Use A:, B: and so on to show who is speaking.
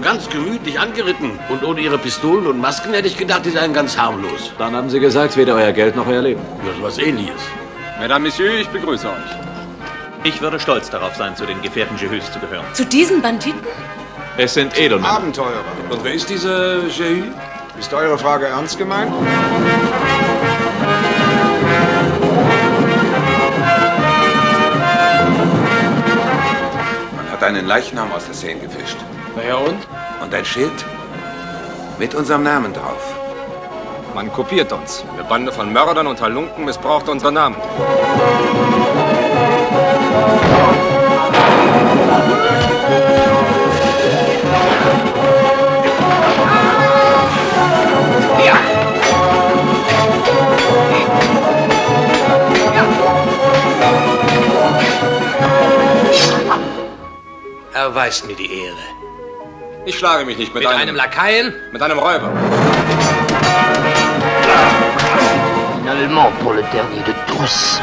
A: ganz gemütlich angeritten. Und ohne ihre Pistolen und Masken hätte ich gedacht, die seien ganz harmlos.
B: Dann haben Sie gesagt, weder euer Geld noch euer Leben.
A: Ja, sowas ähnliches.
C: Mesdames, Messieurs, ich begrüße euch.
D: Ich würde stolz darauf sein, zu den Gefährten Jehus zu gehören.
E: Zu diesen Banditen?
B: Es sind Edelmänner.
F: Abenteurer.
G: Und wer ist dieser Jehu?
F: Ist eure Frage ernst gemeint?
G: Man hat einen Leichnam aus der Seine gefischt.
F: Naja und?
G: Und ein Schild mit unserem Namen drauf.
C: Man kopiert uns. Eine Bande von Mördern und Halunken missbraucht unsere Namen.
A: Erweist mir die Ehre.
C: Ich schlage mich nicht mit,
A: Mit einem Lakaien?
C: mit einem Räuber.
H: Finalement, pour le dernier de tous.